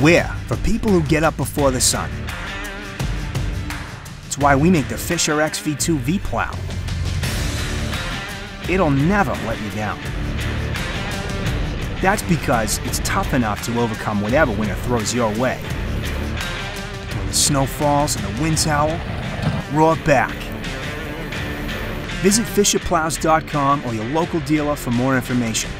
We're for people who get up before the sun. It's why we make the Fisher XV2 V Plow. It'll never let you down. That's because it's tough enough to overcome whatever winter throws your way. When the snow falls and the winds howl, roar back. Visit FisherPlows.com or your local dealer for more information.